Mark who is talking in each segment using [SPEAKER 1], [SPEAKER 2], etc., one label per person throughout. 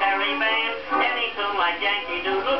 [SPEAKER 1] military man, and he like Yankee Doodle.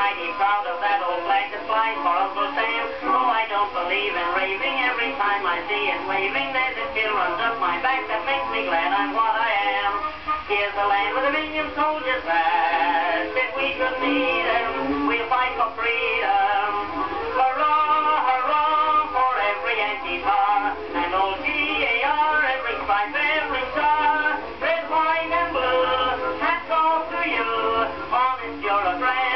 [SPEAKER 1] mighty proud of that old flag that flies for Uncle Sam. Oh, I don't believe in raving. Every time I see it waving, there's a chill runs up my back that makes me glad I'm what I am. Here's the land with a million soldiers fast. If we could need them, we'll fight for freedom. Hurrah, hurrah for every anti-tar and old GAR, every stripe, every star. Red, white, and blue, hats off to you. Honest, you're a friend.